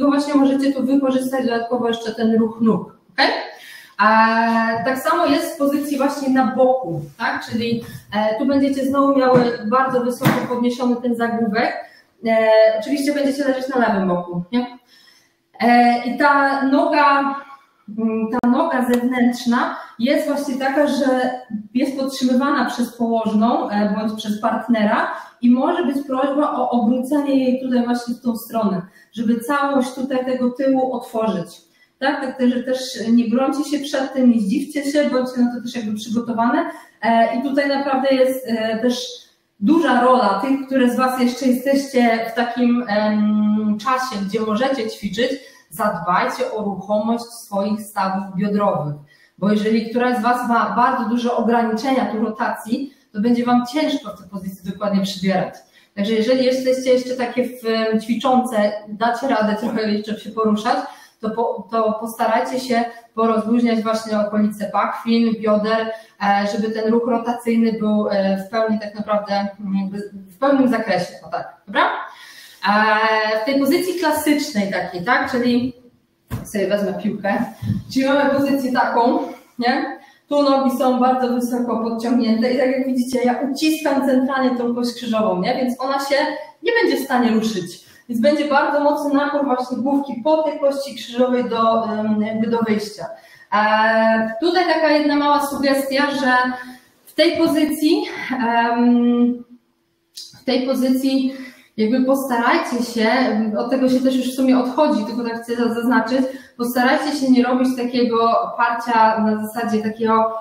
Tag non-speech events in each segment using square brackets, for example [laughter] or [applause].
tylko właśnie możecie tu wykorzystać dodatkowo jeszcze ten ruch nóg, ok? Tak samo jest w pozycji właśnie na boku, tak? Czyli e, tu będziecie znowu miały bardzo wysoko podniesiony ten zagłówek. E, oczywiście będziecie leżeć na lewym boku, nie? E, I ta noga, mm, ta noga zewnętrzna jest właśnie taka, że jest podtrzymywana przez położną bądź przez partnera i może być prośba o obrócenie jej tutaj właśnie w tą stronę, żeby całość tutaj tego tyłu otworzyć tak? Tak też, też nie brońcie się przed tym, nie zdziwcie się, bądźcie na to też jakby przygotowane. E, I tutaj naprawdę jest e, też duża rola tych, które z Was jeszcze jesteście w takim czasie, gdzie możecie ćwiczyć, zadbajcie o ruchomość swoich stawów biodrowych. Bo jeżeli któraś z Was ma bardzo duże ograniczenia tu rotacji, to będzie Wam ciężko w tę pozycję dokładnie przybierać. Także jeżeli jesteście jeszcze takie ćwiczące, dacie radę trochę jeszcze się poruszać, to, po, to postarajcie się porozluźniać właśnie okolice pachwin, bioder, e, żeby ten ruch rotacyjny był e, w pełni tak naprawdę, w pełnym zakresie, no tak, dobra? E, w tej pozycji klasycznej takiej, tak, czyli sobie wezmę piłkę, czyli mamy pozycję taką, nie? Tu nogi są bardzo wysoko podciągnięte i tak jak widzicie, ja uciskam centralnie tą kość krzyżową, nie? Więc ona się nie będzie w stanie ruszyć. Więc będzie bardzo mocny napór właśnie główki po tej kości krzyżowej do, jakby do wyjścia. E, tutaj taka jedna mała sugestia, że w tej pozycji, w tej pozycji jakby postarajcie się, od tego się też już w sumie odchodzi, tylko tak chcę zaznaczyć, postarajcie się nie robić takiego parcia na zasadzie takiego,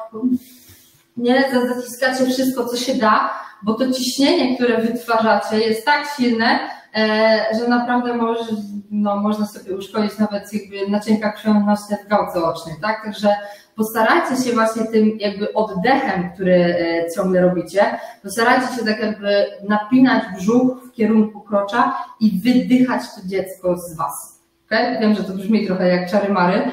nie, zaciskacie wszystko, co się da, bo to ciśnienie, które wytwarzacie jest tak silne, że naprawdę może, no, można sobie uszkodzić nawet jakby nacięcia krwionośne w gałce ocznej, tak? Także postarajcie się właśnie tym jakby oddechem, który e, ciągle robicie, postarajcie się tak jakby napinać brzuch w kierunku krocza i wydychać to dziecko z Was. Okay? Wiem, że to brzmi trochę jak czary mary, e,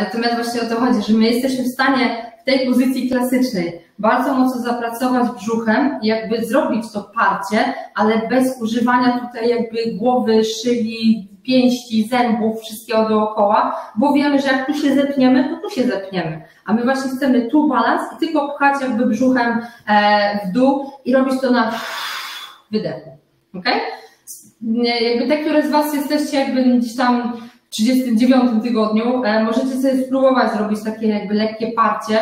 natomiast właśnie o to chodzi, że my jesteśmy w stanie w tej pozycji klasycznej bardzo mocno zapracować brzuchem, jakby zrobić to parcie, ale bez używania tutaj jakby głowy, szyli, pięści, zębów, wszystkiego dookoła, bo wiemy, że jak tu się zepniemy, to tu się zepniemy. A my właśnie chcemy tu balans i tylko pchać jakby brzuchem e, w dół i robić to na wydechu. Ok? Jakby te, które z Was jesteście jakby gdzieś tam w 39 tygodniu, e, możecie sobie spróbować zrobić takie jakby lekkie parcie,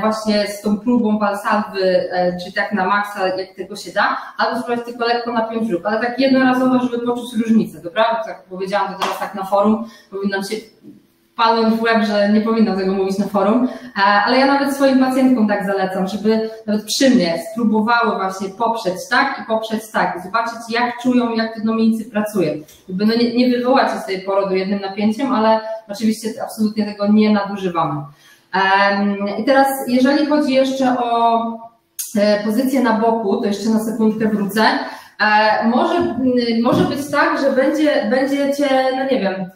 właśnie z tą próbą walsalwy, e, czy tak na maksa, jak tego się da, albo spróbować tylko lekko napiąć brzuch, ale tak jednorazowo, żeby poczuć różnicę, dobra? Tak powiedziałam to teraz tak na forum, powinnam się palnąć w łeb, że nie powinno tego mówić na forum, e, ale ja nawet swoim pacjentkom tak zalecam, żeby nawet przy mnie spróbowały właśnie poprzeć tak i poprzeć tak, zobaczyć jak czują, jak te nomienicy pracuje. Jakby no nie, nie wywołacie sobie porodu jednym napięciem, ale oczywiście absolutnie tego nie nadużywamy. I teraz, jeżeli chodzi jeszcze o e, pozycję na boku, to jeszcze na sekundkę wrócę. E, może, może być tak, że będzie, będziecie, no nie wiem,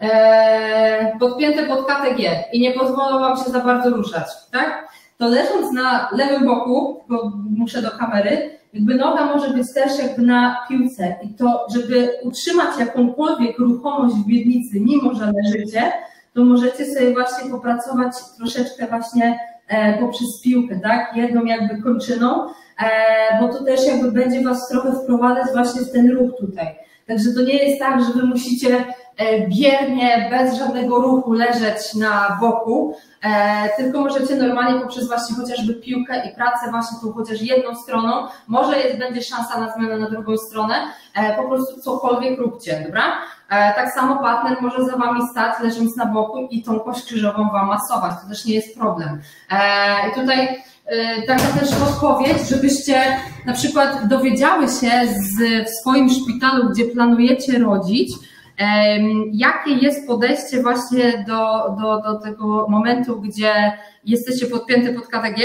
e, podpięte pod KTG i nie pozwolą Wam się za bardzo ruszać, tak? To leżąc na lewym boku, bo muszę do kamery, jakby noga może być też jakby na piłce i to, żeby utrzymać jakąkolwiek ruchomość w biednicy, mimo że leżycie, to możecie sobie właśnie popracować troszeczkę właśnie e, poprzez piłkę, tak? Jedną jakby kończyną, e, bo to też jakby będzie Was trochę wprowadzać właśnie w ten ruch tutaj. Także to nie jest tak, że Wy musicie e, biernie, bez żadnego ruchu leżeć na boku, tylko możecie normalnie poprzez właśnie chociażby piłkę i pracę właśnie tą chociaż jedną stroną, może jest, będzie szansa na zmianę na drugą stronę, po prostu cokolwiek róbcie, dobra? E, tak samo partner może za Wami stać, leżąc na boku i tą kość krzyżową Wam masować. To też nie jest problem. E, I tutaj e, taka też podpowiedź, żebyście na przykład dowiedziały się z, w swoim szpitalu, gdzie planujecie rodzić, jakie jest podejście właśnie do, do, do tego momentu, gdzie jesteście podpięte pod KTG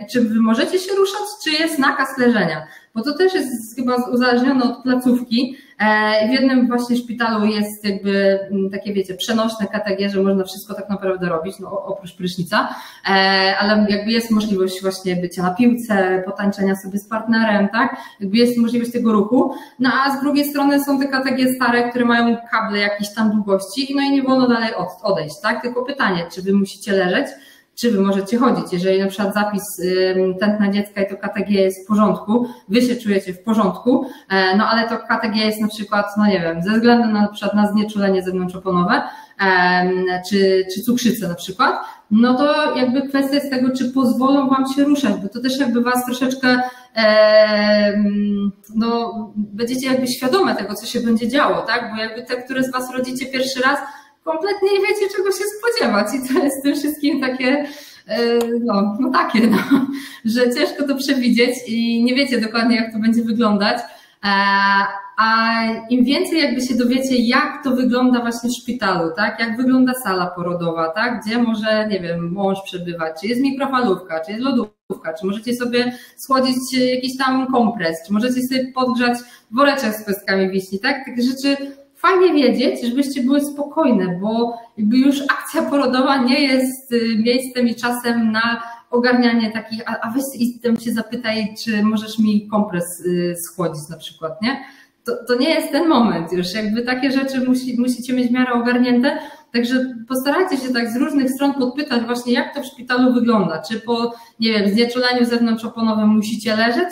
i czy wy możecie się ruszać, czy jest nakaz leżenia. Bo to też jest chyba uzależnione od placówki. E, w jednym właśnie szpitalu jest jakby takie, wiecie, przenośne KTG, że można wszystko tak naprawdę robić, no oprócz prysznica, e, ale jakby jest możliwość właśnie bycia na piłce, potańczenia sobie z partnerem, tak? Jakby jest możliwość tego ruchu. No a z drugiej strony są te KTG stare, które mają kable jakiejś tam długości, no i nie wolno dalej odejść, tak? Tylko pytanie, czy wy musicie leżeć, czy wy możecie chodzić. Jeżeli na przykład zapis tętna dziecka i to KTG jest w porządku, wy się czujecie w porządku, e, no ale to KTG jest na przykład, no nie wiem, ze względu na, na przykład na znieczulenie zewnątrzoponowe, czy, czy cukrzycę na przykład, no to jakby kwestia jest tego, czy pozwolą wam się ruszać, bo to też jakby was troszeczkę no, będziecie jakby świadome tego, co się będzie działo, tak? Bo jakby te, które z was rodzicie pierwszy raz, kompletnie nie wiecie, czego się spodziewać i to jest tym wszystkim takie, e, no, no takie, no, że ciężko to przewidzieć i nie wiecie dokładnie, jak to będzie wyglądać. E, a im więcej jakby się dowiecie, jak to wygląda właśnie w szpitalu, tak? Jak wygląda sala porodowa, tak? Gdzie może, nie wiem, mąż przebywać, czy jest mikrofalówka, czy jest lodówka, czy możecie sobie schłodzić jakiś tam kompres, czy możecie sobie podgrzać woreczek z pestkami wiśni, tak? Takie rzeczy fajnie wiedzieć, żebyście były spokojne, bo jakby już akcja porodowa nie jest y, miejscem i czasem na ogarnianie takich, a, a weź i tam się zapytaj, czy możesz mi kompres y, schłodzić na przykład, nie? To, to nie jest ten moment już, jakby takie rzeczy musi, musicie mieć w miarę ogarnięte, Także postarajcie się tak z różnych stron podpytać właśnie, jak to w szpitalu wygląda. Czy po, nie wiem, znieczuleniu zewnątrzoponowym musicie leżeć,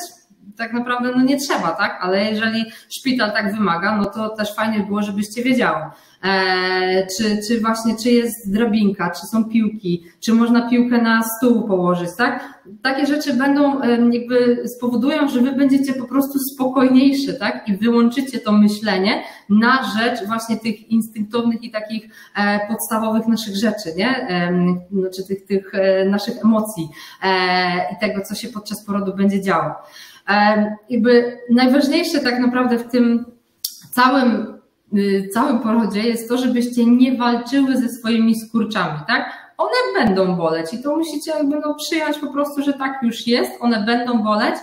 tak naprawdę no nie trzeba, tak? Ale jeżeli szpital tak wymaga, no to też fajnie było, żebyście wiedziały. E, czy, czy właśnie, czy jest drabinka, czy są piłki, czy można piłkę na stół położyć, tak? Takie rzeczy będą jakby spowodują, że wy będziecie po prostu spokojniejsze, tak? I wyłączycie to myślenie na rzecz właśnie tych instynktownych i takich e, podstawowych naszych rzeczy, nie? Znaczy tych, tych e, naszych emocji i tego, co się podczas porodu będzie działo. Jakby najważniejsze tak naprawdę w tym całym, y, całym porodzie jest to, żebyście nie walczyły ze swoimi skurczami, tak? One będą boleć i to musicie jakby no przyjąć po prostu, że tak już jest, one będą boleć,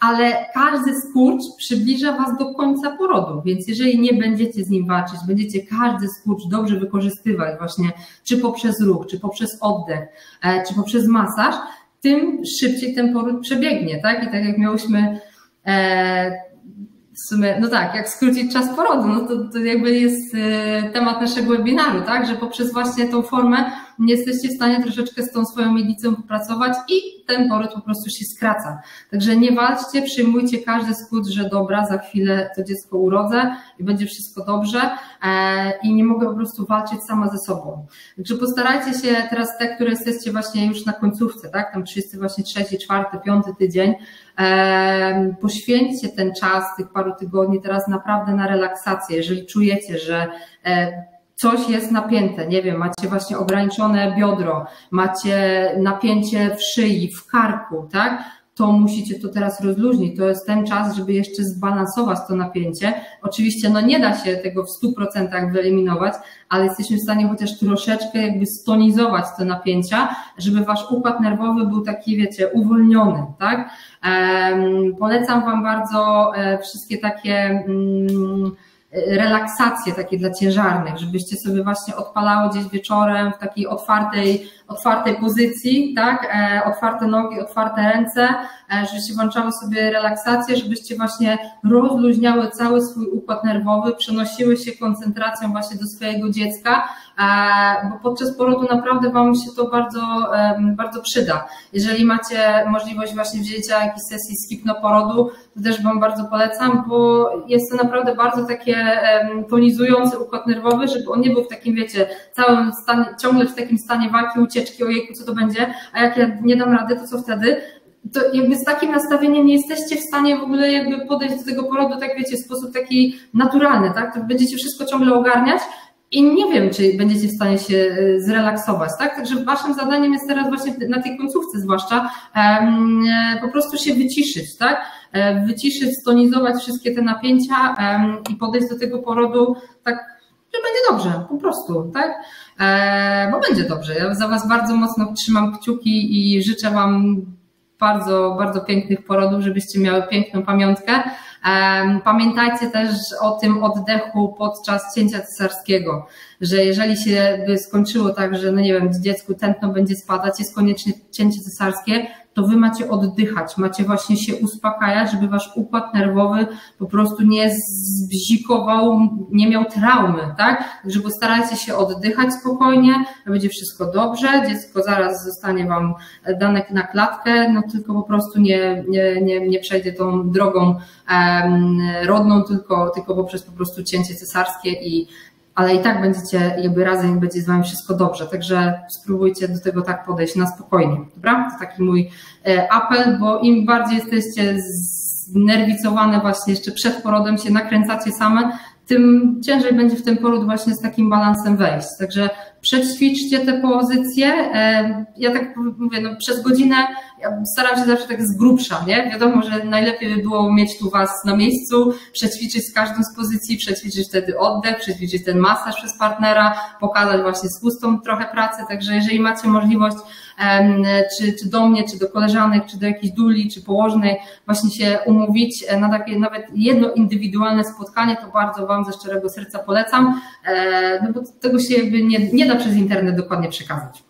ale każdy skurcz przybliża Was do końca porodu, więc jeżeli nie będziecie z nim walczyć, będziecie każdy skurcz dobrze wykorzystywać właśnie, czy poprzez ruch, czy poprzez oddech, e, czy poprzez masaż, tym szybciej ten poród przebiegnie, tak? I tak jak miałyśmy e, w sumie, no tak, jak skrócić czas porodu, no to, to jakby jest e, temat naszego webinaru, tak, że poprzez właśnie tą formę nie jesteście w stanie troszeczkę z tą swoją miedicą popracować i ten poród po prostu się skraca. Także nie walczcie, przyjmujcie każdy skut, że dobra, za chwilę to dziecko urodzę i będzie wszystko dobrze e, i nie mogę po prostu walczyć sama ze sobą. Także postarajcie się teraz te, które jesteście właśnie już na końcówce, tak, tam 30 właśnie trzeci, czwarty, piąty tydzień, poświęćcie ten czas, tych paru tygodni teraz naprawdę na relaksację, jeżeli czujecie, że e, coś jest napięte, nie wiem, macie właśnie ograniczone biodro, macie napięcie w szyi, w karku, tak? To musicie to teraz rozluźnić. To jest ten czas, żeby jeszcze zbalansować to napięcie. Oczywiście, no nie da się tego w 100% wyeliminować, ale jesteśmy w stanie chociaż troszeczkę jakby stonizować te napięcia, żeby wasz układ nerwowy był taki, wiecie, uwolniony, tak? Um, polecam wam bardzo e, wszystkie takie. Um, relaksacje takie dla ciężarnych, żebyście sobie właśnie odpalały gdzieś wieczorem w takiej otwartej, otwartej pozycji, tak, e, otwarte nogi, otwarte ręce, e, żebyście włączały sobie relaksację, żebyście właśnie rozluźniały cały swój układ nerwowy, przenosiły się koncentracją właśnie do swojego dziecka, bo podczas porodu naprawdę Wam się to bardzo, bardzo przyda. Jeżeli macie możliwość właśnie wzięcia jakiejś sesji skipnoporodu, to też Wam bardzo polecam, bo jest to naprawdę bardzo takie tonizujący układ nerwowy, żeby on nie był w takim, wiecie, całym stanie, ciągle w takim stanie walki, ucieczki, ojejku, co to będzie, a jak ja nie dam rady, to co wtedy? to jakby z takim nastawieniem nie jesteście w stanie w ogóle jakby podejść do tego porodu, tak wiecie, w sposób taki naturalny, tak? To będziecie wszystko ciągle ogarniać i nie wiem, czy będziecie w stanie się e, zrelaksować, tak? Także waszym zadaniem jest teraz właśnie na tej końcówce zwłaszcza um, po prostu się wyciszyć, tak? E, wyciszyć, stonizować wszystkie te napięcia i podejść do tego porodu tak, że będzie dobrze, po prostu, tak? E, bo będzie dobrze. Ja za was bardzo mocno trzymam kciuki i życzę wam bardzo, bardzo pięknych porodów, żebyście miały piękną pamiątkę. Pamiętajcie też o tym oddechu podczas cięcia cesarskiego, że jeżeli się by skończyło tak, że no nie wiem, dziecku tętno będzie spadać, jest koniecznie cięcie cesarskie, to wy macie oddychać, macie właśnie się uspokajać, żeby wasz układ nerwowy po prostu nie zbzikował, nie miał traumy, tak? Także postarajcie się oddychać spokojnie, będzie wszystko dobrze, dziecko zaraz zostanie wam dane na klatkę, no tylko po prostu nie, nie, nie, nie przejdzie tą drogą um, rodną, tylko, tylko poprzez po prostu cięcie cesarskie i ale i tak będziecie jakby razem będzie z wami wszystko dobrze, także spróbujcie do tego tak podejść na spokojnie, dobra? To taki mój e, apel, bo im bardziej jesteście znerwicowane właśnie jeszcze przed porodem, się nakręcacie same, tym ciężej będzie w ten poród właśnie z takim balansem wejść. Także przećwiczcie te pozycje. Ja tak mówię, no przez godzinę ja staram się zawsze tak z grubsza, nie? Wiadomo, że najlepiej by było mieć tu Was na miejscu, przećwiczyć z każdą z pozycji, przećwiczyć wtedy oddech, przećwiczyć ten masaż przez partnera, pokazać właśnie z pustą trochę pracy, także jeżeli macie możliwość czy, czy do mnie, czy do koleżanek, czy do jakiejś duli, czy położnej właśnie się umówić na takie nawet jedno indywidualne spotkanie, to bardzo Wam ze szczerego serca polecam, e, no bo tego się jakby nie, nie da przez internet dokładnie przekazać.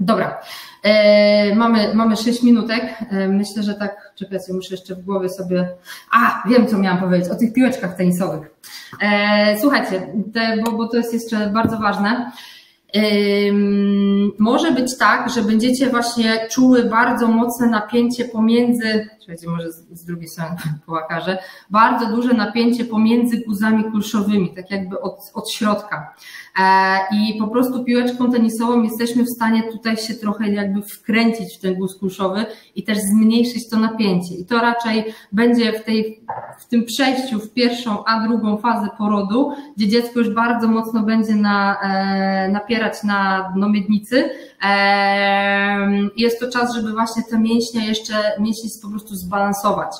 Dobra, e, mamy, mamy 6 minutek. E, myślę, że tak, czekajcie, muszę jeszcze w głowie sobie. A, wiem, co miałam powiedzieć o tych piłeczkach tenisowych. Słuchajcie, te, bo, bo to jest jeszcze bardzo ważne. Może być tak, że będziecie właśnie czuły bardzo mocne napięcie pomiędzy, czekajcie, może z, drugiej strony [laughs] połakarzę, bardzo duże napięcie pomiędzy guzami kulszowymi, tak jakby od, od środka. E, I po prostu piłeczką tenisową jesteśmy w stanie tutaj się trochę jakby wkręcić w ten guz kulszowy i też zmniejszyć to napięcie. I to raczej będzie w, tej, w tym przejściu w pierwszą a drugą fazę porodu, gdzie dziecko już bardzo mocno będzie na, e, napierać na dno miednicy. Jest to czas, żeby właśnie te mięśnie jeszcze mięśnie po prostu zbalansować.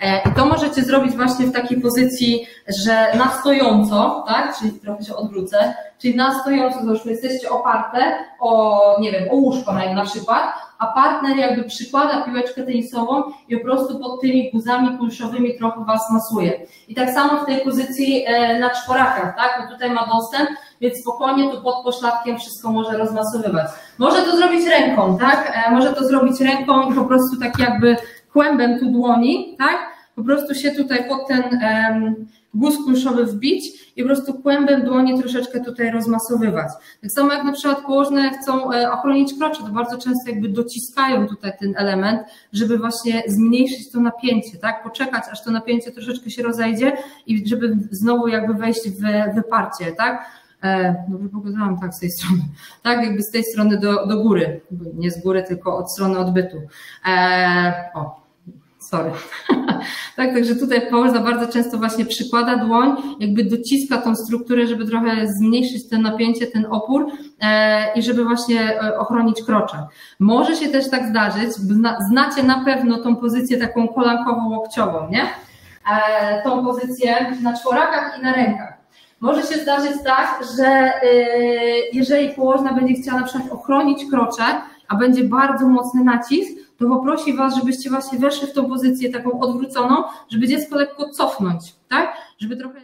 E, I to możecie zrobić właśnie w takiej pozycji, że na stojąco, tak, czyli trochę się odwrócę, czyli na stojąco, załóżmy, jesteście oparte o, nie wiem, o łóżko na przykład, a partner jakby przykłada piłeczkę tenisową i po prostu pod tymi guzami kulszowymi trochę Was masuje. I tak samo w tej pozycji e, na czworakach, tak, bo tutaj ma dostęp, więc spokojnie tu pod poszlatkiem wszystko może rozmasowywać. Może to zrobić ręką, tak, e, może to zrobić ręką i po prostu tak jakby kłębem tu dłoni, tak, po prostu się tutaj pod ten um, guz kulszowy wbić i po prostu kłębem dłoni troszeczkę tutaj rozmasowywać. Tak samo jak na przykład położne chcą e, ochronić krocze, to bardzo często jakby dociskają tutaj ten element, żeby właśnie zmniejszyć to napięcie, tak? Poczekać, aż to napięcie troszeczkę się rozejdzie i żeby znowu jakby wejść w wyparcie, tak? Dobrze pokazałam tak z tej strony, tak jakby z tej strony do, do góry, nie z góry, tylko od strony odbytu. E, o, sorry. [laughs] tak, także tutaj położna bardzo często właśnie przykłada dłoń, jakby dociska tą strukturę, żeby trochę zmniejszyć ten napięcie, ten opór e, i żeby właśnie e, ochronić krocze. Może się też tak zdarzyć, znacie na pewno tą pozycję taką kolankową-łokciową, nie? E, tą pozycję na czworakach i na rękach. Może się zdarzyć tak, że jeżeli położna będzie chciała na przykład ochronić krocze, a będzie bardzo mocny nacisk, to poprosi Was, żebyście właśnie weszli w tą pozycję taką odwróconą, żeby dziecko lekko cofnąć, tak? Żeby trochę...